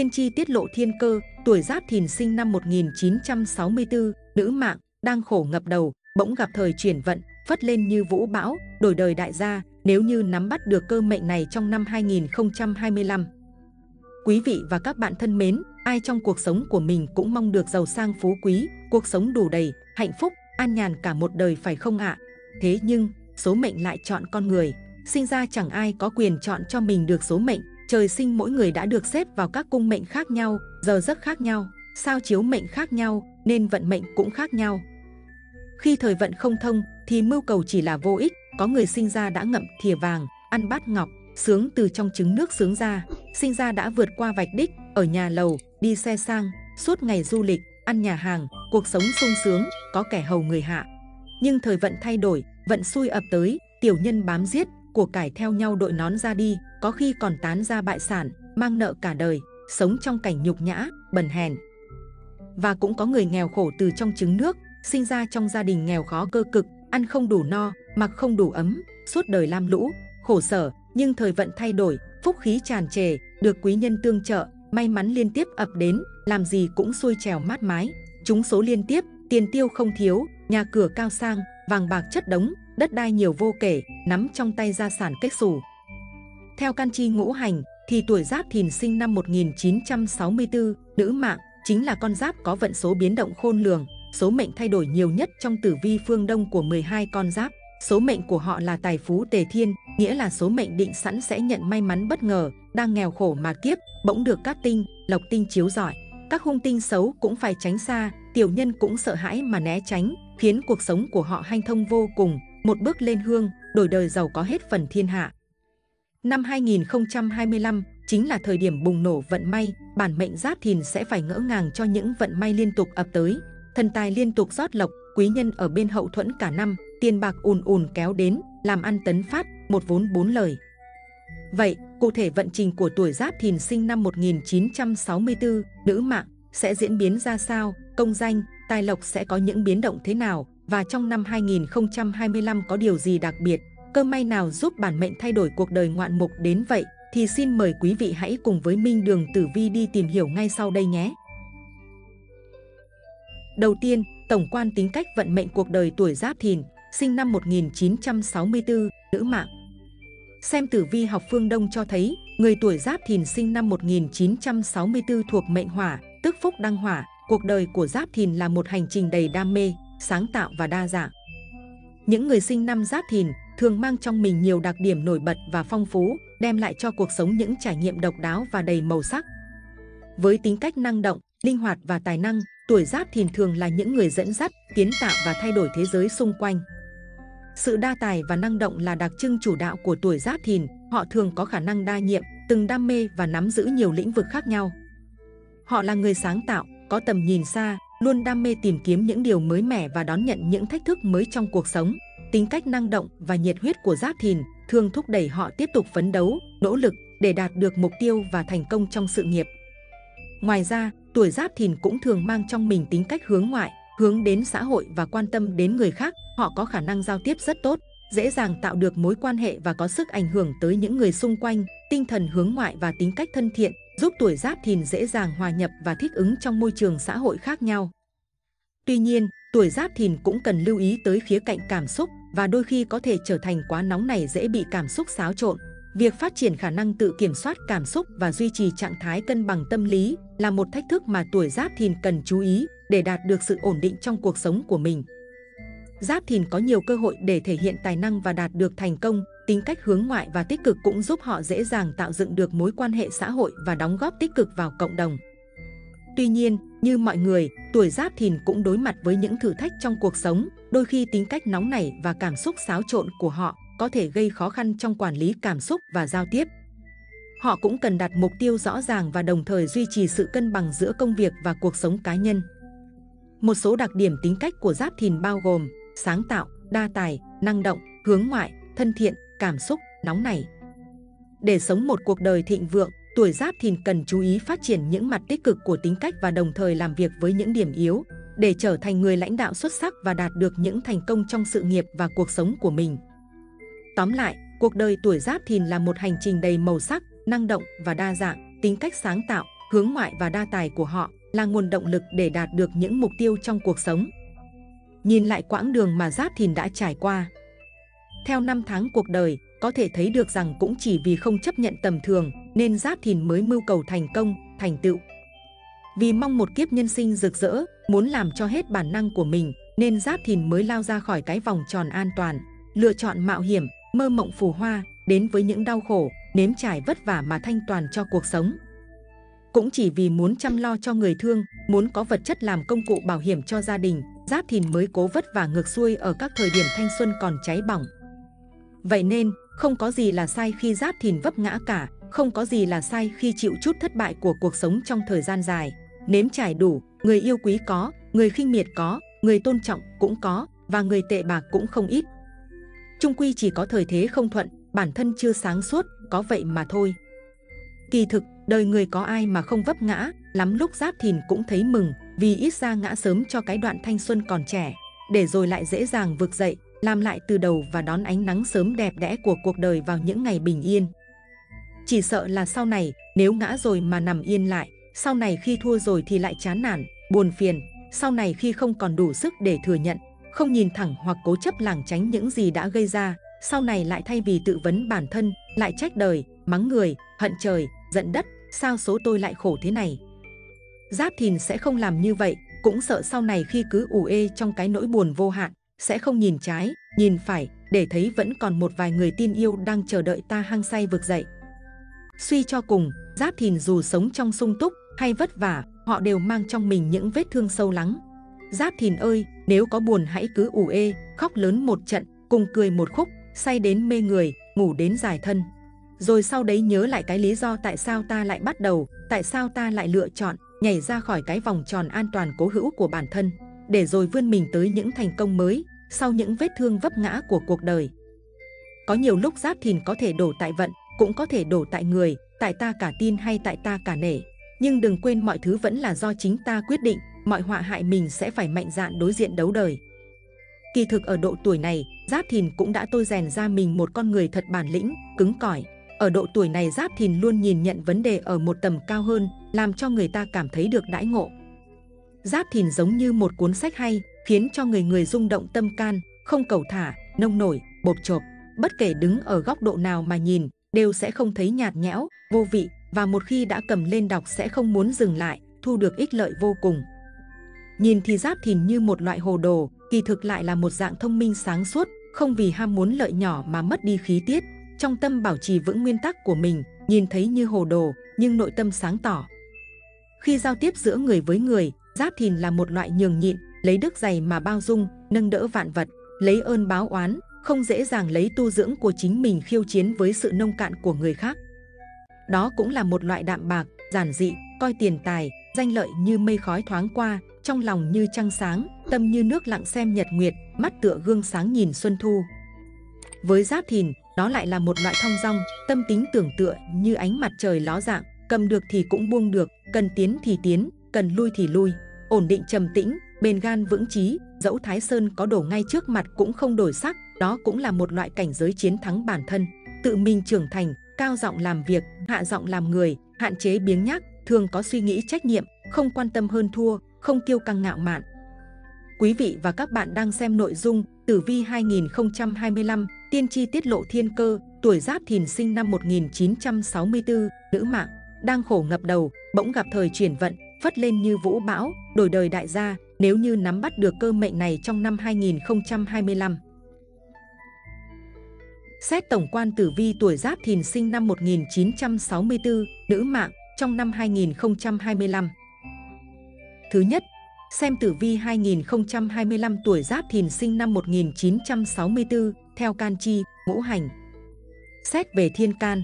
Tiên tri tiết lộ thiên cơ, tuổi Giáp Thìn sinh năm 1964, nữ mạng, đang khổ ngập đầu, bỗng gặp thời chuyển vận, phất lên như vũ bão, đổi đời đại gia, nếu như nắm bắt được cơ mệnh này trong năm 2025. Quý vị và các bạn thân mến, ai trong cuộc sống của mình cũng mong được giàu sang phú quý, cuộc sống đủ đầy, hạnh phúc, an nhàn cả một đời phải không ạ? Thế nhưng, số mệnh lại chọn con người. Sinh ra chẳng ai có quyền chọn cho mình được số mệnh. Trời sinh mỗi người đã được xếp vào các cung mệnh khác nhau, giờ giấc khác nhau, sao chiếu mệnh khác nhau, nên vận mệnh cũng khác nhau. Khi thời vận không thông, thì mưu cầu chỉ là vô ích. Có người sinh ra đã ngậm thìa vàng, ăn bát ngọc, sướng từ trong trứng nước sướng ra. Sinh ra đã vượt qua vạch đích, ở nhà lầu, đi xe sang, suốt ngày du lịch, ăn nhà hàng, cuộc sống sung sướng, có kẻ hầu người hạ. Nhưng thời vận thay đổi, vận xui ập tới, tiểu nhân bám giết, của cải theo nhau đội nón ra đi, có khi còn tán ra bại sản, mang nợ cả đời, sống trong cảnh nhục nhã, bần hèn. Và cũng có người nghèo khổ từ trong trứng nước, sinh ra trong gia đình nghèo khó cơ cực, ăn không đủ no, mặc không đủ ấm, suốt đời lam lũ, khổ sở, nhưng thời vận thay đổi, phúc khí tràn trề, được quý nhân tương trợ, may mắn liên tiếp ập đến, làm gì cũng xuôi trèo mát mái, chúng số liên tiếp, tiền tiêu không thiếu, nhà cửa cao sang, vàng bạc chất đống, đất đai nhiều vô kể, nắm trong tay gia sản kết xù. Theo can chi ngũ hành, thì tuổi giáp thìn sinh năm 1964, nữ mạng, chính là con giáp có vận số biến động khôn lường, số mệnh thay đổi nhiều nhất trong tử vi phương đông của 12 con giáp. Số mệnh của họ là tài phú tề thiên, nghĩa là số mệnh định sẵn sẽ nhận may mắn bất ngờ, đang nghèo khổ mà kiếp, bỗng được các tinh, lộc tinh chiếu giỏi. Các hung tinh xấu cũng phải tránh xa, tiểu nhân cũng sợ hãi mà né tránh, khiến cuộc sống của họ hanh thông vô cùng, một bước lên hương, đổi đời giàu có hết phần thiên hạ. Năm 2025 chính là thời điểm bùng nổ vận may, bản mệnh giáp thìn sẽ phải ngỡ ngàng cho những vận may liên tục ập tới. Thần tài liên tục rót lộc, quý nhân ở bên hậu thuẫn cả năm, tiền bạc ùn ùn kéo đến, làm ăn tấn phát, một vốn bốn lời. Vậy, cụ thể vận trình của tuổi Giáp Thìn sinh năm 1964, nữ mạng, sẽ diễn biến ra sao, công danh, tài lộc sẽ có những biến động thế nào, và trong năm 2025 có điều gì đặc biệt, cơ may nào giúp bản mệnh thay đổi cuộc đời ngoạn mục đến vậy, thì xin mời quý vị hãy cùng với Minh Đường Tử Vi đi tìm hiểu ngay sau đây nhé. Đầu tiên, tổng quan tính cách vận mệnh cuộc đời tuổi Giáp Thìn, sinh năm 1964, nữ mạng. Xem tử vi học phương Đông cho thấy, người tuổi Giáp Thìn sinh năm 1964 thuộc mệnh hỏa, tức phúc đăng hỏa. Cuộc đời của Giáp Thìn là một hành trình đầy đam mê, sáng tạo và đa dạng. Những người sinh năm Giáp Thìn thường mang trong mình nhiều đặc điểm nổi bật và phong phú, đem lại cho cuộc sống những trải nghiệm độc đáo và đầy màu sắc. Với tính cách năng động, linh hoạt và tài năng, tuổi Giáp Thìn thường là những người dẫn dắt, kiến tạo và thay đổi thế giới xung quanh. Sự đa tài và năng động là đặc trưng chủ đạo của tuổi Giáp Thìn, họ thường có khả năng đa nhiệm, từng đam mê và nắm giữ nhiều lĩnh vực khác nhau. Họ là người sáng tạo, có tầm nhìn xa, luôn đam mê tìm kiếm những điều mới mẻ và đón nhận những thách thức mới trong cuộc sống. Tính cách năng động và nhiệt huyết của Giáp Thìn thường thúc đẩy họ tiếp tục phấn đấu, nỗ lực để đạt được mục tiêu và thành công trong sự nghiệp. Ngoài ra, tuổi Giáp Thìn cũng thường mang trong mình tính cách hướng ngoại, hướng đến xã hội và quan tâm đến người khác. Họ có khả năng giao tiếp rất tốt, dễ dàng tạo được mối quan hệ và có sức ảnh hưởng tới những người xung quanh. Tinh thần hướng ngoại và tính cách thân thiện giúp tuổi Giáp Thìn dễ dàng hòa nhập và thích ứng trong môi trường xã hội khác nhau. Tuy nhiên, tuổi Giáp Thìn cũng cần lưu ý tới khía cạnh cảm xúc và đôi khi có thể trở thành quá nóng này dễ bị cảm xúc xáo trộn. Việc phát triển khả năng tự kiểm soát cảm xúc và duy trì trạng thái cân bằng tâm lý là một thách thức mà tuổi Giáp Thìn cần chú ý để đạt được sự ổn định trong cuộc sống của mình. Giáp Thìn có nhiều cơ hội để thể hiện tài năng và đạt được thành công, tính cách hướng ngoại và tích cực cũng giúp họ dễ dàng tạo dựng được mối quan hệ xã hội và đóng góp tích cực vào cộng đồng. Tuy nhiên, như mọi người, tuổi Giáp Thìn cũng đối mặt với những thử thách trong cuộc sống, đôi khi tính cách nóng nảy và cảm xúc xáo trộn của họ có thể gây khó khăn trong quản lý cảm xúc và giao tiếp. Họ cũng cần đặt mục tiêu rõ ràng và đồng thời duy trì sự cân bằng giữa công việc và cuộc sống cá nhân. Một số đặc điểm tính cách của Giáp Thìn bao gồm sáng tạo, đa tài, năng động, hướng ngoại, thân thiện, cảm xúc, nóng nảy. Để sống một cuộc đời thịnh vượng, tuổi Giáp Thìn cần chú ý phát triển những mặt tích cực của tính cách và đồng thời làm việc với những điểm yếu để trở thành người lãnh đạo xuất sắc và đạt được những thành công trong sự nghiệp và cuộc sống của mình. Tóm lại, cuộc đời tuổi Giáp Thìn là một hành trình đầy màu sắc, năng động và đa dạng, tính cách sáng tạo, hướng ngoại và đa tài của họ là nguồn động lực để đạt được những mục tiêu trong cuộc sống. Nhìn lại quãng đường mà Giáp Thìn đã trải qua. Theo năm tháng cuộc đời, có thể thấy được rằng cũng chỉ vì không chấp nhận tầm thường nên Giáp Thìn mới mưu cầu thành công, thành tựu. Vì mong một kiếp nhân sinh rực rỡ, muốn làm cho hết bản năng của mình nên Giáp Thìn mới lao ra khỏi cái vòng tròn an toàn, lựa chọn mạo hiểm, mơ mộng phù hoa, đến với những đau khổ, nếm trải vất vả mà thanh toàn cho cuộc sống. Cũng chỉ vì muốn chăm lo cho người thương, muốn có vật chất làm công cụ bảo hiểm cho gia đình, Giáp Thìn mới cố vất vả ngược xuôi ở các thời điểm thanh xuân còn cháy bỏng. Vậy nên, không có gì là sai khi Giáp Thìn vấp ngã cả, không có gì là sai khi chịu chút thất bại của cuộc sống trong thời gian dài. Nếm trải đủ, người yêu quý có, người khinh miệt có, người tôn trọng cũng có, và người tệ bạc cũng không ít. Trung quy chỉ có thời thế không thuận, bản thân chưa sáng suốt, có vậy mà thôi. Kỳ thực, đời người có ai mà không vấp ngã, lắm lúc Giáp Thìn cũng thấy mừng, vì ít ra ngã sớm cho cái đoạn thanh xuân còn trẻ, để rồi lại dễ dàng vực dậy, làm lại từ đầu và đón ánh nắng sớm đẹp đẽ của cuộc đời vào những ngày bình yên. Chỉ sợ là sau này, nếu ngã rồi mà nằm yên lại, sau này khi thua rồi thì lại chán nản, buồn phiền, sau này khi không còn đủ sức để thừa nhận, không nhìn thẳng hoặc cố chấp lảng tránh những gì đã gây ra, sau này lại thay vì tự vấn bản thân, lại trách đời, mắng người, hận trời, giận đất, sao số tôi lại khổ thế này. Giáp Thìn sẽ không làm như vậy, cũng sợ sau này khi cứ ủ ê trong cái nỗi buồn vô hạn, sẽ không nhìn trái, nhìn phải, để thấy vẫn còn một vài người tin yêu đang chờ đợi ta hăng say vực dậy. Suy cho cùng, Giáp Thìn dù sống trong sung túc hay vất vả, họ đều mang trong mình những vết thương sâu lắng. Giáp Thìn ơi, nếu có buồn hãy cứ ủ ê, khóc lớn một trận, cùng cười một khúc, say đến mê người, ngủ đến dài thân. Rồi sau đấy nhớ lại cái lý do tại sao ta lại bắt đầu, tại sao ta lại lựa chọn, nhảy ra khỏi cái vòng tròn an toàn cố hữu của bản thân, để rồi vươn mình tới những thành công mới, sau những vết thương vấp ngã của cuộc đời. Có nhiều lúc giáp thìn có thể đổ tại vận, cũng có thể đổ tại người, tại ta cả tin hay tại ta cả nể. Nhưng đừng quên mọi thứ vẫn là do chính ta quyết định, mọi họa hại mình sẽ phải mạnh dạn đối diện đấu đời. Kỳ thực ở độ tuổi này, Giáp Thìn cũng đã tôi rèn ra mình một con người thật bản lĩnh, cứng cỏi. Ở độ tuổi này Giáp Thìn luôn nhìn nhận vấn đề ở một tầm cao hơn, làm cho người ta cảm thấy được đãi ngộ. Giáp Thìn giống như một cuốn sách hay, khiến cho người người rung động tâm can, không cầu thả, nông nổi, bột chộp. Bất kể đứng ở góc độ nào mà nhìn, đều sẽ không thấy nhạt nhẽo, vô vị và một khi đã cầm lên đọc sẽ không muốn dừng lại, thu được ích lợi vô cùng. Nhìn thì Giáp Thìn như một loại hồ đồ, kỳ thực lại là một dạng thông minh sáng suốt, không vì ham muốn lợi nhỏ mà mất đi khí tiết, trong tâm bảo trì vững nguyên tắc của mình, nhìn thấy như hồ đồ, nhưng nội tâm sáng tỏ. Khi giao tiếp giữa người với người, Giáp Thìn là một loại nhường nhịn, lấy đức dày mà bao dung, nâng đỡ vạn vật, lấy ơn báo oán, không dễ dàng lấy tu dưỡng của chính mình khiêu chiến với sự nông cạn của người khác. Đó cũng là một loại đạm bạc, giản dị, coi tiền tài, danh lợi như mây khói thoáng qua, trong lòng như trăng sáng, tâm như nước lặng xem nhật nguyệt, mắt tựa gương sáng nhìn xuân thu. Với giáp thìn, đó lại là một loại thong dong, tâm tính tưởng tựa như ánh mặt trời ló dạng, cầm được thì cũng buông được, cần tiến thì tiến, cần lui thì lui, ổn định trầm tĩnh, bền gan vững chí, dẫu Thái Sơn có đổ ngay trước mặt cũng không đổi sắc, đó cũng là một loại cảnh giới chiến thắng bản thân, tự mình trưởng thành, cao giọng làm việc, hạ giọng làm người, hạn chế biếng nhác, thường có suy nghĩ trách nhiệm, không quan tâm hơn thua, không kiêu căng ngạo mạn. Quý vị và các bạn đang xem nội dung Tử vi 2025, tiên tri tiết lộ thiên cơ, tuổi Giáp Thìn sinh năm 1964, nữ mạng, đang khổ ngập đầu, bỗng gặp thời chuyển vận, phất lên như vũ bão, đổi đời đại gia, nếu như nắm bắt được cơ mệnh này trong năm 2025. Xét tổng quan tử vi tuổi Giáp Thìn sinh năm 1964, nữ mạng, trong năm 2025. Thứ nhất, xem tử vi 2025 tuổi Giáp Thìn sinh năm 1964 theo can chi, ngũ hành. Xét về thiên can.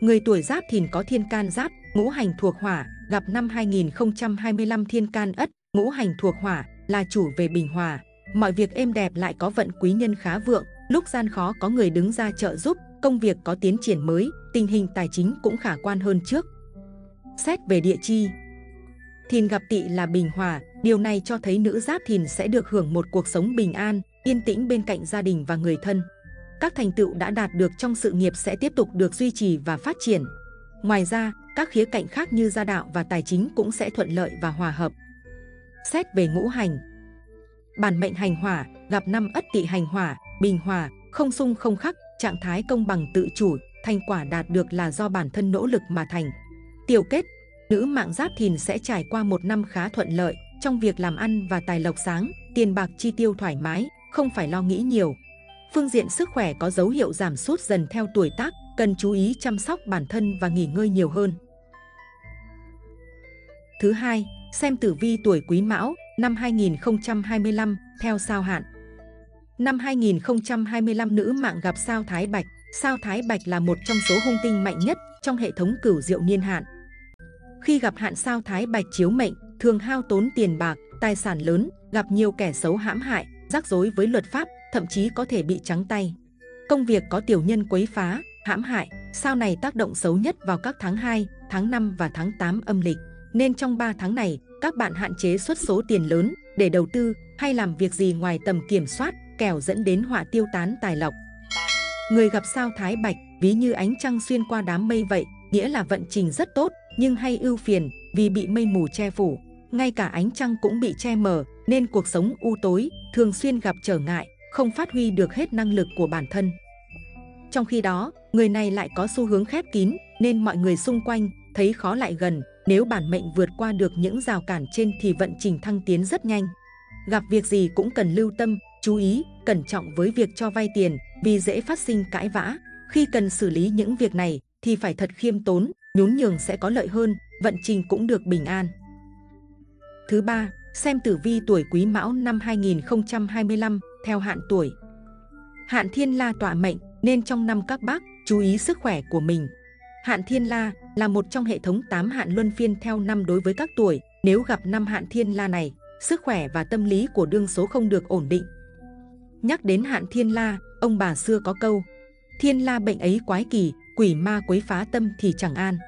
Người tuổi Giáp Thìn có thiên can Giáp, ngũ hành thuộc hỏa, gặp năm 2025 thiên can Ất, ngũ hành thuộc hỏa là chủ về bình hòa. Mọi việc êm đẹp lại có vận quý nhân khá vượng, lúc gian khó có người đứng ra trợ giúp, công việc có tiến triển mới, tình hình tài chính cũng khả quan hơn trước. Xét về địa chi, Thìn gặp tỵ là bình hòa, điều này cho thấy nữ giáp thìn sẽ được hưởng một cuộc sống bình an, yên tĩnh bên cạnh gia đình và người thân. Các thành tựu đã đạt được trong sự nghiệp sẽ tiếp tục được duy trì và phát triển. Ngoài ra, các khía cạnh khác như gia đạo và tài chính cũng sẽ thuận lợi và hòa hợp. Xét về ngũ hành Bản mệnh hành hỏa, gặp năm ất tỵ hành hỏa, bình hòa, không xung không khắc, trạng thái công bằng tự chủ, thành quả đạt được là do bản thân nỗ lực mà thành. Tiểu kết, nữ mạng giáp thìn sẽ trải qua một năm khá thuận lợi trong việc làm ăn và tài lộc sáng, tiền bạc chi tiêu thoải mái, không phải lo nghĩ nhiều. Phương diện sức khỏe có dấu hiệu giảm sút dần theo tuổi tác, cần chú ý chăm sóc bản thân và nghỉ ngơi nhiều hơn. Thứ hai, xem tử vi tuổi Quý Mão năm 2025 theo sao hạn. Năm 2025 nữ mạng gặp sao Thái Bạch. Sao Thái Bạch là một trong số hung tinh mạnh nhất trong hệ thống cửu diệu niên hạn. Khi gặp hạn sao Thái Bạch chiếu mệnh, thường hao tốn tiền bạc, tài sản lớn, gặp nhiều kẻ xấu hãm hại, rắc rối với luật pháp, thậm chí có thể bị trắng tay. Công việc có tiểu nhân quấy phá, hãm hại, sao này tác động xấu nhất vào các tháng 2, tháng 5 và tháng 8 âm lịch. Nên trong 3 tháng này, các bạn hạn chế xuất số tiền lớn để đầu tư hay làm việc gì ngoài tầm kiểm soát, kẻo dẫn đến họa tiêu tán tài lộc. Người gặp sao Thái Bạch, ví như ánh trăng xuyên qua đám mây vậy, nghĩa là vận trình rất tốt, nhưng hay ưu phiền vì bị mây mù che phủ. Ngay cả ánh trăng cũng bị che mờ, nên cuộc sống u tối, thường xuyên gặp trở ngại, không phát huy được hết năng lực của bản thân. Trong khi đó, người này lại có xu hướng khép kín, nên mọi người xung quanh thấy khó lại gần. Nếu bản mệnh vượt qua được những rào cản trên thì vận trình thăng tiến rất nhanh. Gặp việc gì cũng cần lưu tâm, chú ý, cẩn trọng với việc cho vay tiền vì dễ phát sinh cãi vã. Khi cần xử lý những việc này thì phải thật khiêm tốn, nhún nhường sẽ có lợi hơn, vận trình cũng được bình an. Thứ ba, xem tử vi tuổi Quý Mão năm 2025 theo hạn tuổi. Hạn Thiên La tọa mệnh nên trong năm các bác chú ý sức khỏe của mình. Hạn Thiên La là một trong hệ thống 8 hạn luân phiên theo năm đối với các tuổi. Nếu gặp năm hạn Thiên La này, sức khỏe và tâm lý của đương số không được ổn định. Nhắc đến hạn Thiên La, ông bà xưa có câu Thiên La bệnh ấy quái kỳ, quỷ ma quấy phá tâm thì chẳng an.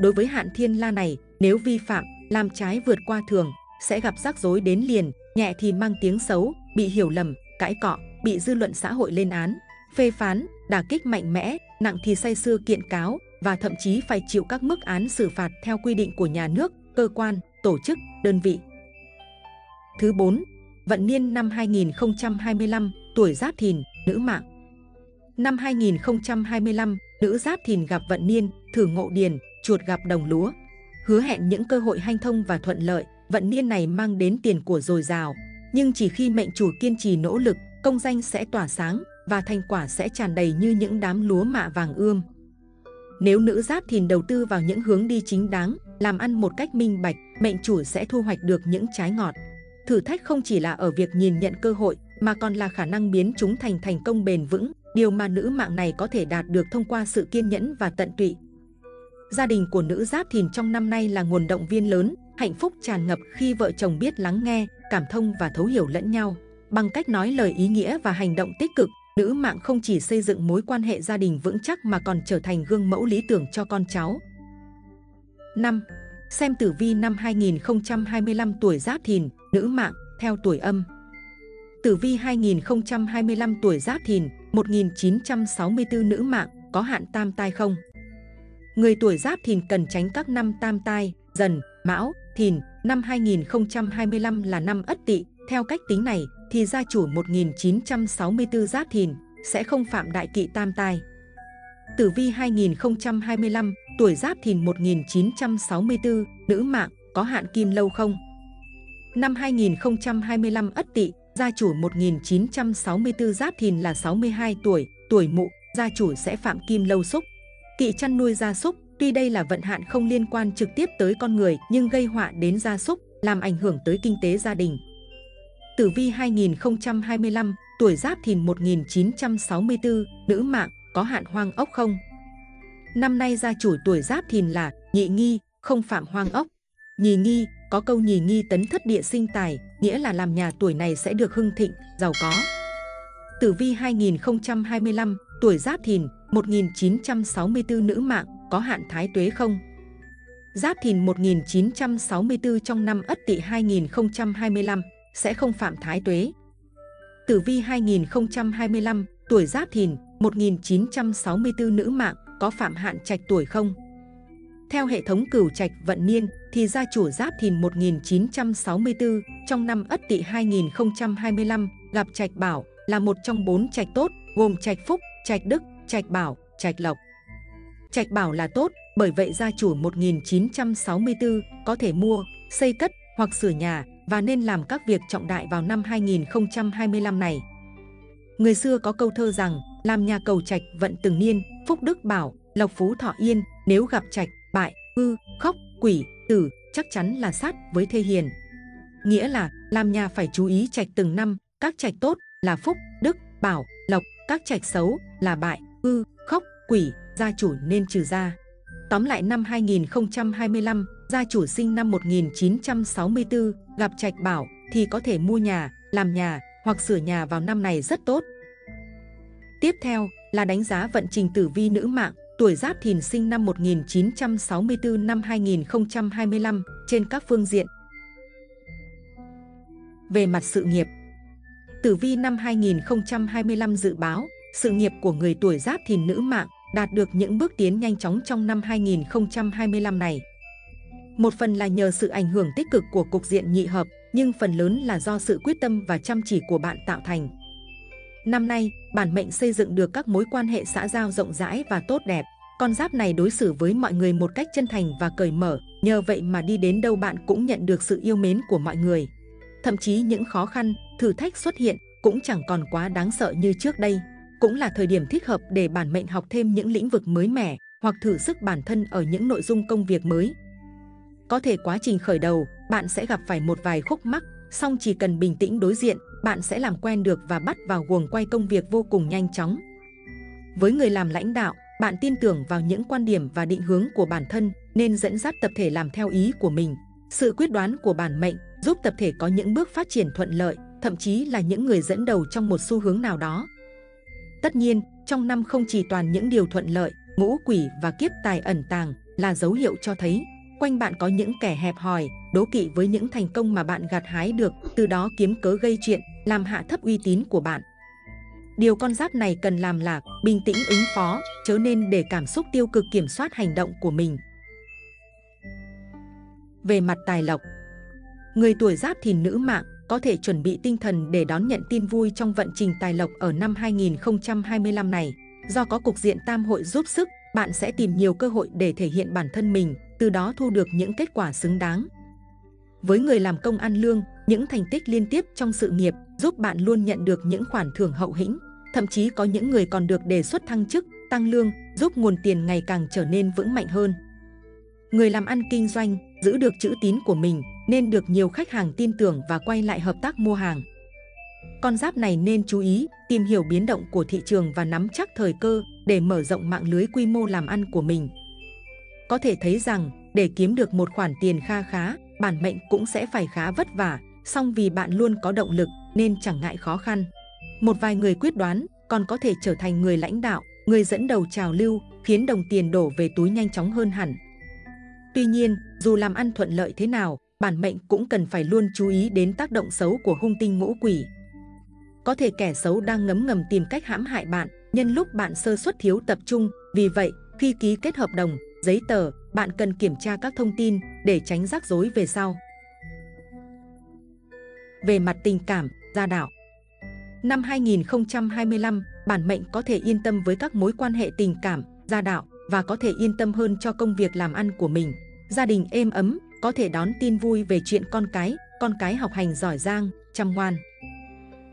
Đối với hạn Thiên La này, nếu vi phạm, làm trái vượt qua thường, sẽ gặp rắc rối đến liền, nhẹ thì mang tiếng xấu, bị hiểu lầm, cãi cọ, bị dư luận xã hội lên án, phê phán, đả kích mạnh mẽ, nặng thì say sưa kiện cáo và thậm chí phải chịu các mức án xử phạt theo quy định của nhà nước, cơ quan, tổ chức, đơn vị. Thứ 4. Vận niên năm 2025, tuổi Giáp Thìn, nữ mạng. Năm 2025, nữ Giáp Thìn gặp vận niên, thử ngộ điền, chuột gặp đồng lúa. Hứa hẹn những cơ hội hanh thông và thuận lợi, vận niên này mang đến tiền của dồi dào. Nhưng chỉ khi mệnh chủ kiên trì nỗ lực, công danh sẽ tỏa sáng và thành quả sẽ tràn đầy như những đám lúa mạ vàng ươm. Nếu nữ giáp thìn đầu tư vào những hướng đi chính đáng, làm ăn một cách minh bạch, mệnh chủ sẽ thu hoạch được những trái ngọt. Thử thách không chỉ là ở việc nhìn nhận cơ hội, mà còn là khả năng biến chúng thành thành công bền vững, điều mà nữ mạng này có thể đạt được thông qua sự kiên nhẫn và tận tụy. Gia đình của nữ giáp thìn trong năm nay là nguồn động viên lớn, hạnh phúc tràn ngập khi vợ chồng biết lắng nghe, cảm thông và thấu hiểu lẫn nhau. Bằng cách nói lời ý nghĩa và hành động tích cực, nữ mạng không chỉ xây dựng mối quan hệ gia đình vững chắc mà còn trở thành gương mẫu lý tưởng cho con cháu. 5. Xem tử vi năm 2025 tuổi Giáp Thìn, nữ mạng, theo tuổi âm. Tử vi 2025 tuổi Giáp Thìn, 1964 nữ mạng, có hạn tam tai không? Người tuổi Giáp Thìn cần tránh các năm tam tai, dần, mão, thìn. Năm 2025 là năm ất tỵ. Theo cách tính này, thì gia chủ 1964 Giáp Thìn sẽ không phạm đại kỵ tam tai. Tử vi 2025, tuổi Giáp Thìn 1964, nữ mạng, có hạn kim lâu không? Năm 2025 Ất Tỵ, gia chủ 1964 Giáp Thìn là 62 tuổi, tuổi Mụ, gia chủ sẽ phạm kim lâu xúc. Kỵ chăn nuôi gia súc, tuy đây là vận hạn không liên quan trực tiếp tới con người nhưng gây họa đến gia súc, làm ảnh hưởng tới kinh tế gia đình. Tử vi 2025, tuổi Giáp Thìn 1964, nữ mạng, có hạn hoang ốc không? Năm nay gia chủ tuổi Giáp Thìn là nhị nghi, không phạm hoang ốc. nhị nghi, có câu nhì nghi tấn thất địa sinh tài, nghĩa là làm nhà tuổi này sẽ được hưng thịnh, giàu có. Tử vi 2025, tuổi Giáp Thìn, 1964 nữ mạng, có hạn thái tuế không? Giáp Thìn 1964 trong năm Ất Tỵ 2025 sẽ không phạm thái tuế. Tử vi 2025, tuổi Giáp Thìn, 1964 nữ mạng có phạm hạn trạch tuổi không? Theo hệ thống cửu trạch vận niên thì gia chủ Giáp Thìn 1964 trong năm Ất Tỵ 2025 gặp trạch bảo là một trong bốn trạch tốt gồm trạch phúc, trạch đức, trạch bảo, trạch lộc. Trạch bảo là tốt, bởi vậy gia chủ 1964 có thể mua, xây cất hoặc sửa nhà và nên làm các việc trọng đại vào năm 2025 này. Người xưa có câu thơ rằng, làm nhà cầu trạch vận từng niên, phúc đức bảo, lộc phú thọ yên, nếu gặp trạch, bại, hư, khóc, quỷ, tử, chắc chắn là sát với thê hiền. Nghĩa là, làm nhà phải chú ý trạch từng năm, các trạch tốt là phúc, đức, bảo, lộc, các trạch xấu là bại, hư, khóc, quỷ, gia chủ nên trừ ra. Tóm lại năm 2025, gia chủ sinh năm 1964 gặp trạch bảo thì có thể mua nhà, làm nhà hoặc sửa nhà vào năm này rất tốt. Tiếp theo là đánh giá vận trình tử vi nữ mạng, tuổi Giáp Thìn sinh năm 1964 năm 2025 trên các phương diện. Về mặt sự nghiệp, Tử vi năm 2025 dự báo sự nghiệp của người tuổi Giáp Thìn nữ mạng đạt được những bước tiến nhanh chóng trong năm 2025 này. Một phần là nhờ sự ảnh hưởng tích cực của cục diện nhị hợp, nhưng phần lớn là do sự quyết tâm và chăm chỉ của bạn tạo thành. Năm nay, bản mệnh xây dựng được các mối quan hệ xã giao rộng rãi và tốt đẹp. Con giáp này đối xử với mọi người một cách chân thành và cởi mở, nhờ vậy mà đi đến đâu bạn cũng nhận được sự yêu mến của mọi người. Thậm chí những khó khăn, thử thách xuất hiện cũng chẳng còn quá đáng sợ như trước đây. Cũng là thời điểm thích hợp để bản mệnh học thêm những lĩnh vực mới mẻ hoặc thử sức bản thân ở những nội dung công việc mới. Có thể quá trình khởi đầu, bạn sẽ gặp phải một vài khúc mắc, song chỉ cần bình tĩnh đối diện, bạn sẽ làm quen được và bắt vào guồng quay công việc vô cùng nhanh chóng. Với người làm lãnh đạo, bạn tin tưởng vào những quan điểm và định hướng của bản thân nên dẫn dắt tập thể làm theo ý của mình. Sự quyết đoán của bản mệnh giúp tập thể có những bước phát triển thuận lợi, thậm chí là những người dẫn đầu trong một xu hướng nào đó. Tất nhiên, trong năm không chỉ toàn những điều thuận lợi, ngũ quỷ và kiếp tài ẩn tàng là dấu hiệu cho thấy quanh bạn có những kẻ hẹp hòi, đố kỵ với những thành công mà bạn gặt hái được, từ đó kiếm cớ gây chuyện, làm hạ thấp uy tín của bạn. Điều con giáp này cần làm là bình tĩnh ứng phó, chớ nên để cảm xúc tiêu cực kiểm soát hành động của mình. Về mặt tài lộc, người tuổi giáp thìn nữ mạng có thể chuẩn bị tinh thần để đón nhận tin vui trong vận trình tài lộc ở năm 2025 này. Do có cục diện tam hội giúp sức, bạn sẽ tìm nhiều cơ hội để thể hiện bản thân mình, từ đó thu được những kết quả xứng đáng. Với người làm công ăn lương, những thành tích liên tiếp trong sự nghiệp giúp bạn luôn nhận được những khoản thưởng hậu hĩnh. Thậm chí có những người còn được đề xuất thăng chức, tăng lương, giúp nguồn tiền ngày càng trở nên vững mạnh hơn. Người làm ăn kinh doanh, giữ được chữ tín của mình, nên được nhiều khách hàng tin tưởng và quay lại hợp tác mua hàng. Con giáp này nên chú ý, tìm hiểu biến động của thị trường và nắm chắc thời cơ để mở rộng mạng lưới quy mô làm ăn của mình. Có thể thấy rằng, để kiếm được một khoản tiền kha khá, bản mệnh cũng sẽ phải khá vất vả, song vì bạn luôn có động lực nên chẳng ngại khó khăn. Một vài người quyết đoán còn có thể trở thành người lãnh đạo, người dẫn đầu trào lưu, khiến đồng tiền đổ về túi nhanh chóng hơn hẳn. Tuy nhiên, dù làm ăn thuận lợi thế nào, bản mệnh cũng cần phải luôn chú ý đến tác động xấu của hung tinh ngũ quỷ. Có thể kẻ xấu đang ngấm ngầm tìm cách hãm hại bạn, nhân lúc bạn sơ suất thiếu tập trung. Vì vậy, khi ký kết hợp đồng, giấy tờ, bạn cần kiểm tra các thông tin để tránh rắc rối về sau. Về mặt tình cảm, gia đạo Năm 2025, bản mệnh có thể yên tâm với các mối quan hệ tình cảm, gia đạo và có thể yên tâm hơn cho công việc làm ăn của mình. Gia đình êm ấm, có thể đón tin vui về chuyện con cái, con cái học hành giỏi giang, chăm ngoan.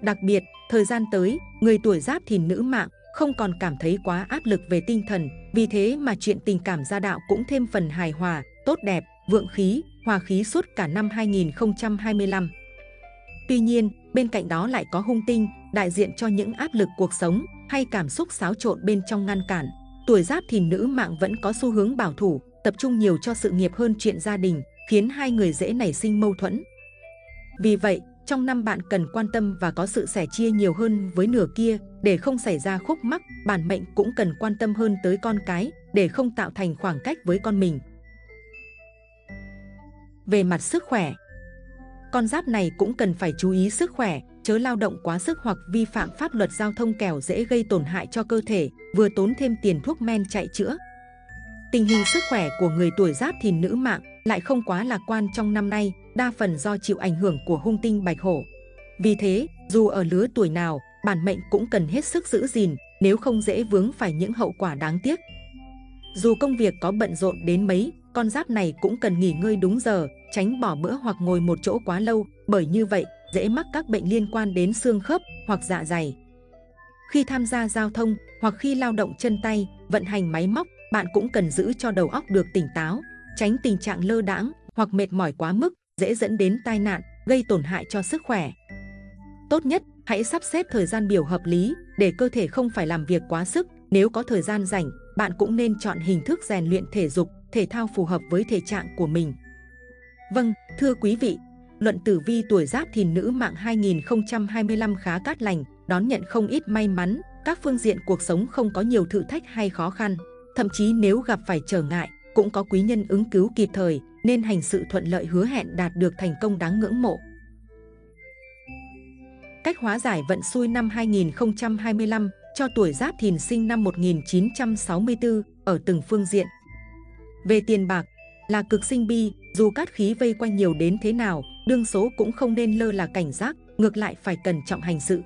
Đặc biệt, thời gian tới, người tuổi giáp thìn nữ mạng không còn cảm thấy quá áp lực về tinh thần, vì thế mà chuyện tình cảm gia đạo cũng thêm phần hài hòa, tốt đẹp, vượng khí, hòa khí suốt cả năm 2025. Tuy nhiên, bên cạnh đó lại có hung tinh, đại diện cho những áp lực cuộc sống hay cảm xúc xáo trộn bên trong ngăn cản. Tuổi giáp thìn nữ mạng vẫn có xu hướng bảo thủ, tập trung nhiều cho sự nghiệp hơn chuyện gia đình, khiến hai người dễ nảy sinh mâu thuẫn. Vì vậy, trong năm bạn cần quan tâm và có sự sẻ chia nhiều hơn với nửa kia để không xảy ra khúc mắc, bản mệnh cũng cần quan tâm hơn tới con cái để không tạo thành khoảng cách với con mình. Về mặt sức khỏe, con giáp này cũng cần phải chú ý sức khỏe, chớ lao động quá sức hoặc vi phạm pháp luật giao thông kẻo dễ gây tổn hại cho cơ thể, vừa tốn thêm tiền thuốc men chạy chữa. Tình hình sức khỏe của người tuổi giáp thìn nữ mạng lại không quá lạc quan trong năm nay, đa phần do chịu ảnh hưởng của hung tinh bạch hổ. Vì thế, dù ở lứa tuổi nào, bản mệnh cũng cần hết sức giữ gìn, nếu không dễ vướng phải những hậu quả đáng tiếc. Dù công việc có bận rộn đến mấy, con giáp này cũng cần nghỉ ngơi đúng giờ, tránh bỏ bữa hoặc ngồi một chỗ quá lâu, bởi như vậy dễ mắc các bệnh liên quan đến xương khớp hoặc dạ dày. Khi tham gia giao thông hoặc khi lao động chân tay, vận hành máy móc, bạn cũng cần giữ cho đầu óc được tỉnh táo, tránh tình trạng lơ đãng hoặc mệt mỏi quá mức, dễ dẫn đến tai nạn, gây tổn hại cho sức khỏe. Tốt nhất, hãy sắp xếp thời gian biểu hợp lý để cơ thể không phải làm việc quá sức. Nếu có thời gian rảnh, bạn cũng nên chọn hình thức rèn luyện thể dục, thể thao phù hợp với thể trạng của mình. Vâng, thưa quý vị, luận tử vi tuổi giáp thìn nữ mạng 2025 khá cát lành, đón nhận không ít may mắn, các phương diện cuộc sống không có nhiều thử thách hay khó khăn. Thậm chí nếu gặp phải trở ngại, cũng có quý nhân ứng cứu kịp thời, nên hành sự thuận lợi hứa hẹn đạt được thành công đáng ngưỡng mộ. Cách hóa giải vận xui năm 2025 cho tuổi Giáp Thìn sinh năm 1964 ở từng phương diện. Về tiền bạc, là cực sinh bi, dù cát khí vây quanh nhiều đến thế nào, đương số cũng không nên lơ là cảnh giác, ngược lại phải cẩn trọng hành sự.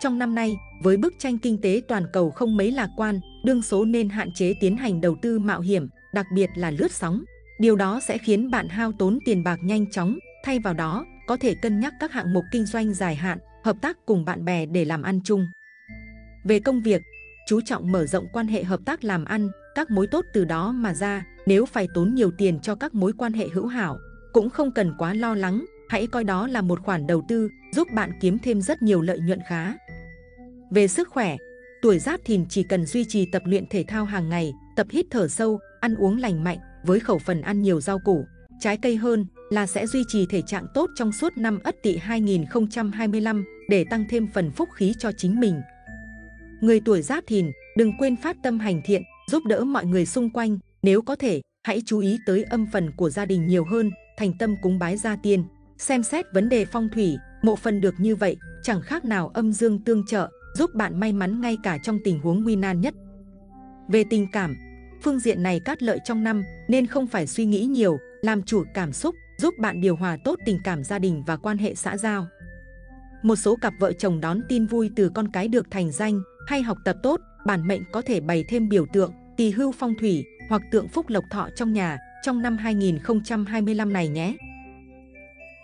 Trong năm nay, với bức tranh kinh tế toàn cầu không mấy lạc quan, đương số nên hạn chế tiến hành đầu tư mạo hiểm, đặc biệt là lướt sóng. Điều đó sẽ khiến bạn hao tốn tiền bạc nhanh chóng, thay vào đó, có thể cân nhắc các hạng mục kinh doanh dài hạn, hợp tác cùng bạn bè để làm ăn chung. Về công việc, chú trọng mở rộng quan hệ hợp tác làm ăn, các mối tốt từ đó mà ra, nếu phải tốn nhiều tiền cho các mối quan hệ hữu hảo, cũng không cần quá lo lắng, hãy coi đó là một khoản đầu tư giúp bạn kiếm thêm rất nhiều lợi nhuận khá. Về sức khỏe, tuổi giáp thìn chỉ cần duy trì tập luyện thể thao hàng ngày, tập hít thở sâu, ăn uống lành mạnh với khẩu phần ăn nhiều rau củ, trái cây hơn là sẽ duy trì thể trạng tốt trong suốt năm Ất Tỵ 2025 để tăng thêm phần phúc khí cho chính mình. Người tuổi Giáp Thìn, đừng quên phát tâm hành thiện, giúp đỡ mọi người xung quanh, nếu có thể, hãy chú ý tới âm phần của gia đình nhiều hơn, thành tâm cúng bái gia tiên, xem xét vấn đề phong thủy, mộ phần được như vậy, chẳng khác nào âm dương tương trợ, giúp bạn may mắn ngay cả trong tình huống nguy nan nhất. Về tình cảm, phương diện này cát lợi trong năm nên không phải suy nghĩ nhiều, làm chủ cảm xúc, giúp bạn điều hòa tốt tình cảm gia đình và quan hệ xã giao. Một số cặp vợ chồng đón tin vui từ con cái được thành danh hay học tập tốt, bản mệnh có thể bày thêm biểu tượng tỳ hưu phong thủy hoặc tượng phúc lộc thọ trong nhà trong năm 2025 này nhé.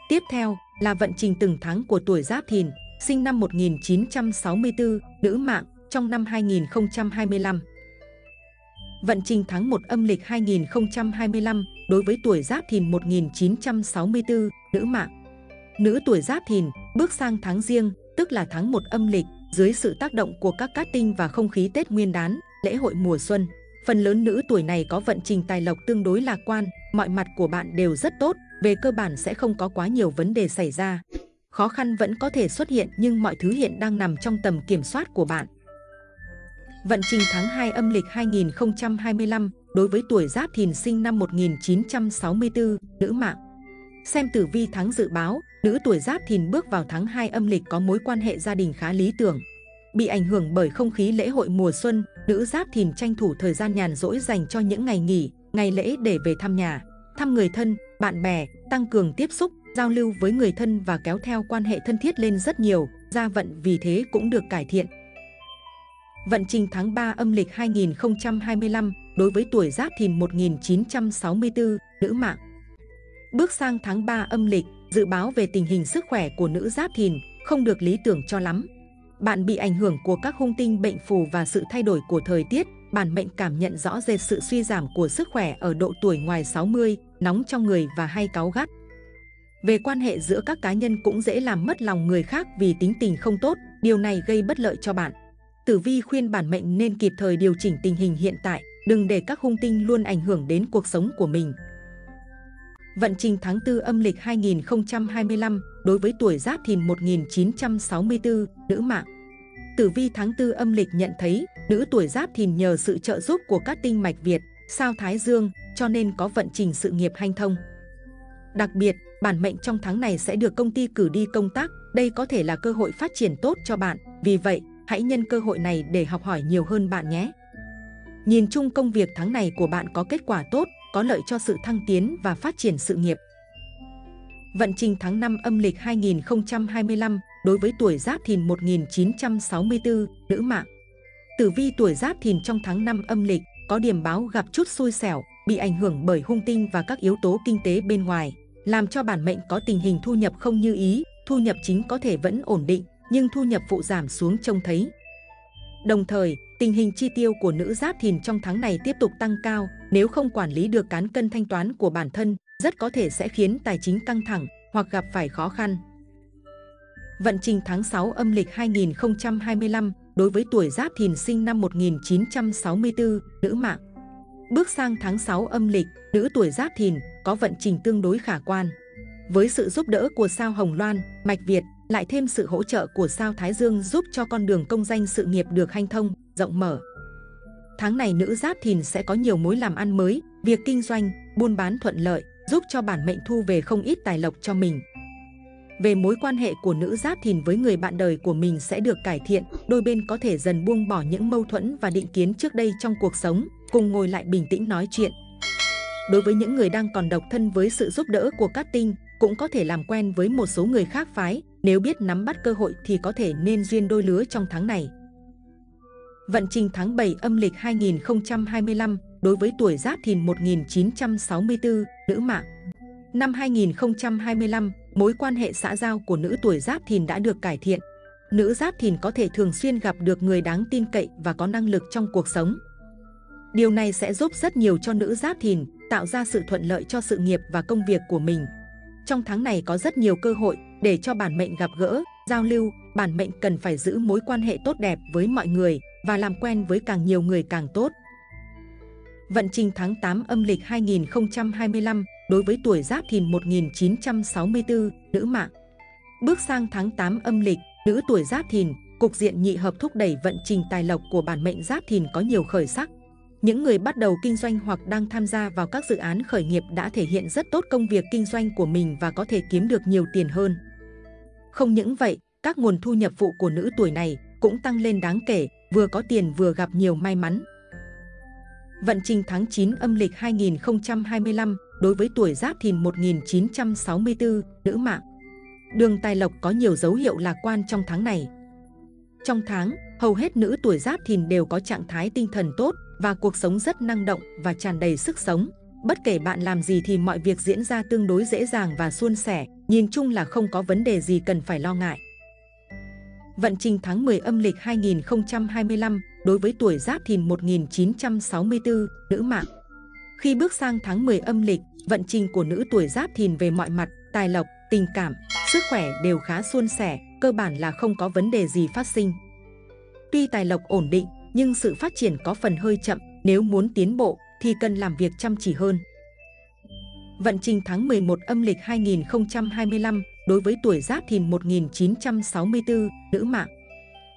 Tiếp theo là vận trình từng tháng của tuổi Giáp Thìn, sinh năm 1964, nữ mạng trong năm 2025. Vận trình tháng 1 âm lịch 2025 đối với tuổi Giáp Thìn 1964, nữ mạng. Nữ tuổi Giáp Thìn bước sang tháng riêng, tức là tháng 1 âm lịch, dưới sự tác động của các cát tinh và không khí Tết Nguyên đán, lễ hội mùa xuân. Phần lớn nữ tuổi này có vận trình tài lộc tương đối lạc quan, mọi mặt của bạn đều rất tốt, về cơ bản sẽ không có quá nhiều vấn đề xảy ra. Khó khăn vẫn có thể xuất hiện nhưng mọi thứ hiện đang nằm trong tầm kiểm soát của bạn. Vận trình tháng 2 âm lịch 2025 đối với tuổi Giáp Thìn sinh năm 1964, nữ mạng. Xem tử vi tháng dự báo, nữ tuổi Giáp Thìn bước vào tháng 2 âm lịch có mối quan hệ gia đình khá lý tưởng. Bị ảnh hưởng bởi không khí lễ hội mùa xuân, nữ Giáp Thìn tranh thủ thời gian nhàn rỗi dành cho những ngày nghỉ, ngày lễ để về thăm nhà, thăm người thân, bạn bè, tăng cường tiếp xúc, giao lưu với người thân và kéo theo quan hệ thân thiết lên rất nhiều, gia vận vì thế cũng được cải thiện. Vận trình tháng 3 âm lịch 2025 đối với tuổi Giáp Thìn 1964, nữ mạng. Bước sang tháng 3 âm lịch, dự báo về tình hình sức khỏe của nữ Giáp Thìn không được lý tưởng cho lắm. Bạn bị ảnh hưởng của các hung tinh bệnh phù và sự thay đổi của thời tiết, bản mệnh cảm nhận rõ rệt sự suy giảm của sức khỏe ở độ tuổi ngoài 60, nóng trong người và hay cáu gắt. Về quan hệ giữa các cá nhân cũng dễ làm mất lòng người khác vì tính tình không tốt, điều này gây bất lợi cho bạn. Tử vi khuyên bản mệnh nên kịp thời điều chỉnh tình hình hiện tại, đừng để các hung tinh luôn ảnh hưởng đến cuộc sống của mình. Vận trình tháng 4 âm lịch 2025 đối với tuổi Giáp Thìn 1964, nữ mạng. Tử vi tháng 4 âm lịch nhận thấy nữ tuổi Giáp Thìn nhờ sự trợ giúp của các tinh mạch Việt, sao Thái Dương, cho nên có vận trình sự nghiệp hanh thông. Đặc biệt, bản mệnh trong tháng này sẽ được công ty cử đi công tác, đây có thể là cơ hội phát triển tốt cho bạn. Vì vậy, hãy nhân cơ hội này để học hỏi nhiều hơn bạn nhé. Nhìn chung công việc tháng này của bạn có kết quả tốt, có lợi cho sự thăng tiến và phát triển sự nghiệp. Vận trình tháng 5 âm lịch 2025 đối với tuổi Giáp Thìn 1964, nữ mạng. Tử vi tuổi Giáp Thìn trong tháng 5 âm lịch có điểm báo gặp chút xui xẻo, bị ảnh hưởng bởi hung tinh và các yếu tố kinh tế bên ngoài, làm cho bản mệnh có tình hình thu nhập không như ý, thu nhập chính có thể vẫn ổn định, nhưng thu nhập phụ giảm xuống trông thấy. Đồng thời, tình hình chi tiêu của nữ giáp thìn trong tháng này tiếp tục tăng cao, nếu không quản lý được cán cân thanh toán của bản thân, rất có thể sẽ khiến tài chính căng thẳng hoặc gặp phải khó khăn. Vận trình tháng 6 âm lịch 2025 đối với tuổi Giáp Thìn sinh năm 1964, nữ mạng. Bước sang tháng 6 âm lịch, nữ tuổi Giáp Thìn có vận trình tương đối khả quan. Với sự giúp đỡ của sao Hồng Loan, Mạch Việt, lại thêm sự hỗ trợ của sao Thái Dương giúp cho con đường công danh sự nghiệp được hanh thông, rộng mở. Tháng này nữ Giáp Thìn sẽ có nhiều mối làm ăn mới, việc kinh doanh, buôn bán thuận lợi, giúp cho bản mệnh thu về không ít tài lộc cho mình. Về mối quan hệ của nữ Giáp Thìn với người bạn đời của mình sẽ được cải thiện, đôi bên có thể dần buông bỏ những mâu thuẫn và định kiến trước đây trong cuộc sống, cùng ngồi lại bình tĩnh nói chuyện. Đối với những người đang còn độc thân với sự giúp đỡ của các tinh, cũng có thể làm quen với một số người khác phái, nếu biết nắm bắt cơ hội thì có thể nên duyên đôi lứa trong tháng này. Vận trình tháng 7 âm lịch 2025 đối với tuổi Giáp Thìn 1964, nữ mạng. Năm 2025, mối quan hệ xã giao của nữ tuổi Giáp Thìn đã được cải thiện. Nữ Giáp Thìn có thể thường xuyên gặp được người đáng tin cậy và có năng lực trong cuộc sống. Điều này sẽ giúp rất nhiều cho nữ Giáp Thìn, tạo ra sự thuận lợi cho sự nghiệp và công việc của mình. Trong tháng này có rất nhiều cơ hội để cho bản mệnh gặp gỡ, giao lưu, bản mệnh cần phải giữ mối quan hệ tốt đẹp với mọi người và làm quen với càng nhiều người càng tốt. Vận trình tháng 8 âm lịch 2025 đối với tuổi Giáp Thìn 1964, nữ mạng. Bước sang tháng 8 âm lịch, nữ tuổi Giáp Thìn, cục diện nhị hợp thúc đẩy vận trình tài lộc của bản mệnh Giáp Thìn có nhiều khởi sắc. Những người bắt đầu kinh doanh hoặc đang tham gia vào các dự án khởi nghiệp đã thể hiện rất tốt công việc kinh doanh của mình và có thể kiếm được nhiều tiền hơn. Không những vậy, các nguồn thu nhập phụ của nữ tuổi này cũng tăng lên đáng kể, vừa có tiền vừa gặp nhiều may mắn. Vận trình tháng 9 âm lịch 2025 đối với tuổi Giáp Thìn 1964, nữ mạng. Đường tài lộc có nhiều dấu hiệu lạc quan trong tháng này. Trong tháng, hầu hết nữ tuổi Giáp Thìn đều có trạng thái tinh thần tốt và cuộc sống rất năng động và tràn đầy sức sống. Bất kể bạn làm gì thì mọi việc diễn ra tương đối dễ dàng và suôn sẻ, nhìn chung là không có vấn đề gì cần phải lo ngại. Vận trình tháng 10 âm lịch 2025 đối với tuổi Giáp Thìn 1964, nữ mạng. Khi bước sang tháng 10 âm lịch, vận trình của nữ tuổi Giáp Thìn về mọi mặt, tài lộc, tình cảm, sức khỏe đều khá suôn sẻ, cơ bản là không có vấn đề gì phát sinh. Tuy tài lộc ổn định, nhưng sự phát triển có phần hơi chậm, nếu muốn tiến bộ thì cần làm việc chăm chỉ hơn. Vận trình tháng 11 âm lịch 2025 đối với tuổi Giáp Thìn 1964, nữ mạng.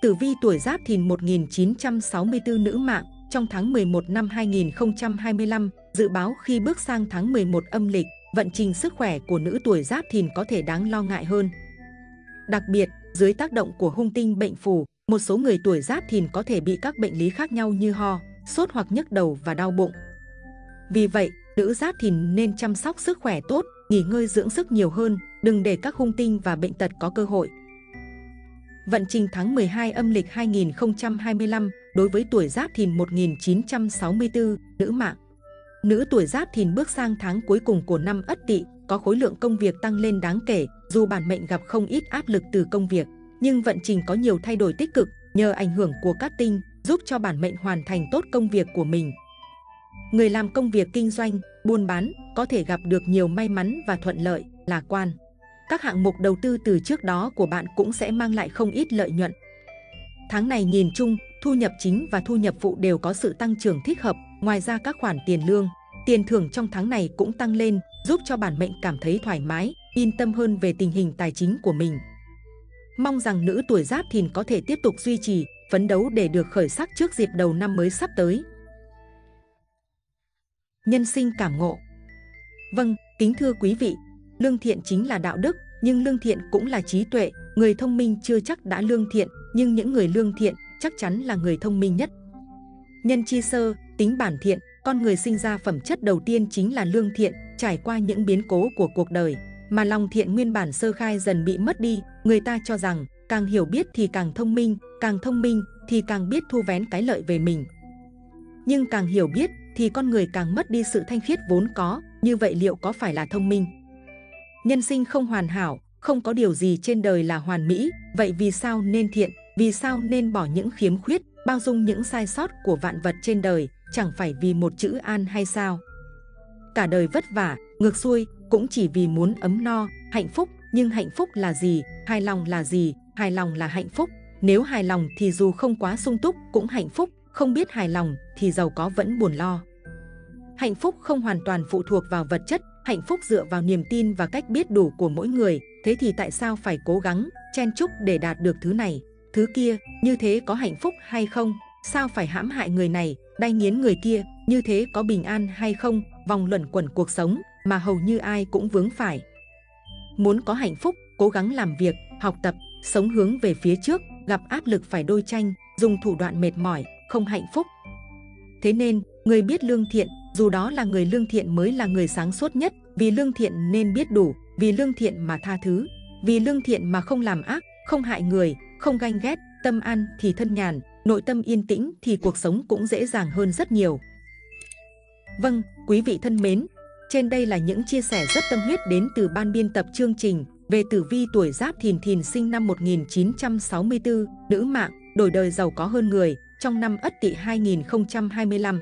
Tử vi tuổi Giáp Thìn 1964 nữ mạng trong tháng 11 năm 2025, dự báo khi bước sang tháng 11 âm lịch, vận trình sức khỏe của nữ tuổi Giáp Thìn có thể đáng lo ngại hơn. Đặc biệt, dưới tác động của hung tinh bệnh phù, một số người tuổi Giáp Thìn có thể bị các bệnh lý khác nhau như ho, sốt hoặc nhức đầu và đau bụng. Vì vậy, nữ Giáp Thìn nên chăm sóc sức khỏe tốt, nghỉ ngơi dưỡng sức nhiều hơn, đừng để các hung tinh và bệnh tật có cơ hội. Vận trình tháng 12 âm lịch 2025 đối với tuổi Giáp Thìn 1964, nữ mạng. Nữ tuổi Giáp Thìn bước sang tháng cuối cùng của năm Ất Tỵ, có khối lượng công việc tăng lên đáng kể, dù bản mệnh gặp không ít áp lực từ công việc, nhưng vận trình có nhiều thay đổi tích cực nhờ ảnh hưởng của các tinh, giúp cho bản mệnh hoàn thành tốt công việc của mình. Người làm công việc kinh doanh, buôn bán có thể gặp được nhiều may mắn và thuận lợi, lạc quan. Các hạng mục đầu tư từ trước đó của bạn cũng sẽ mang lại không ít lợi nhuận. Tháng này nhìn chung, thu nhập chính và thu nhập phụ đều có sự tăng trưởng thích hợp. Ngoài ra các khoản tiền lương, tiền thưởng trong tháng này cũng tăng lên, giúp cho bản mệnh cảm thấy thoải mái, yên tâm hơn về tình hình tài chính của mình. Mong rằng nữ tuổi giáp thìn có thể tiếp tục duy trì, phấn đấu để được khởi sắc trước dịp đầu năm mới sắp tới. Nhân sinh cảm ngộ Vâng, kính thưa quý vị, lương thiện chính là đạo đức, nhưng lương thiện cũng là trí tuệ. Người thông minh chưa chắc đã lương thiện, nhưng những người lương thiện chắc chắn là người thông minh nhất. Nhân chi sơ, tính bản thiện, con người sinh ra phẩm chất đầu tiên chính là lương thiện, trải qua những biến cố của cuộc đời, mà lòng thiện nguyên bản sơ khai dần bị mất đi, người ta cho rằng càng hiểu biết thì càng thông minh, càng thông minh thì càng biết thu vén cái lợi về mình. Nhưng càng hiểu biết thì con người càng mất đi sự thanh khiết vốn có, như vậy liệu có phải là thông minh? Nhân sinh không hoàn hảo, không có điều gì trên đời là hoàn mỹ, vậy vì sao nên thiện, vì sao nên bỏ những khiếm khuyết, bao dung những sai sót của vạn vật trên đời, chẳng phải vì một chữ an hay sao? Cả đời vất vả, ngược xuôi, cũng chỉ vì muốn ấm no, hạnh phúc, nhưng hạnh phúc là gì, hài lòng là gì, hài lòng là hạnh phúc. Nếu hài lòng thì dù không quá sung túc cũng hạnh phúc, không biết hài lòng thì giàu có vẫn buồn lo. Hạnh phúc không hoàn toàn phụ thuộc vào vật chất, hạnh phúc dựa vào niềm tin và cách biết đủ của mỗi người. Thế thì tại sao phải cố gắng, chen chúc để đạt được thứ này, thứ kia, như thế có hạnh phúc hay không? Sao phải hãm hại người này, đay nghiến người kia, như thế có bình an hay không? Vòng luẩn quẩn cuộc sống mà hầu như ai cũng vướng phải. Muốn có hạnh phúc, cố gắng làm việc, học tập, sống hướng về phía trước, gặp áp lực phải đôi tranh, dùng thủ đoạn mệt mỏi, không hạnh phúc. Thế nên, người biết lương thiện, dù đó là người lương thiện mới là người sáng suốt nhất, vì lương thiện nên biết đủ, vì lương thiện mà tha thứ, vì lương thiện mà không làm ác, không hại người, không ganh ghét, tâm an thì thân nhàn, nội tâm yên tĩnh thì cuộc sống cũng dễ dàng hơn rất nhiều. Vâng, quý vị thân mến, trên đây là những chia sẻ rất tâm huyết đến từ ban biên tập chương trình về tử vi tuổi Giáp Thìn Thìn sinh năm 1964, nữ mạng, đổi đời giàu có hơn người trong năm Ất Tỵ 2025.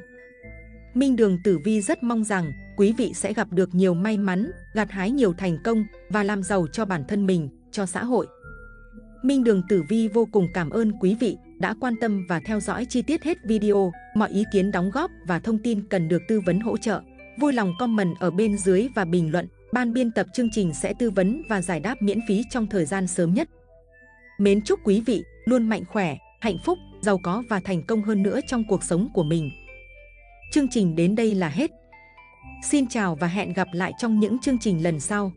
Minh Đường Tử Vi rất mong rằng quý vị sẽ gặp được nhiều may mắn, gặt hái nhiều thành công và làm giàu cho bản thân mình, cho xã hội. Minh Đường Tử Vi vô cùng cảm ơn quý vị đã quan tâm và theo dõi chi tiết hết video. Mọi ý kiến đóng góp và thông tin cần được tư vấn hỗ trợ. Vui lòng comment ở bên dưới và bình luận. Ban biên tập chương trình sẽ tư vấn và giải đáp miễn phí trong thời gian sớm nhất. Mến chúc quý vị luôn mạnh khỏe, hạnh phúc, giàu có và thành công hơn nữa trong cuộc sống của mình. Chương trình đến đây là hết. Xin chào và hẹn gặp lại trong những chương trình lần sau.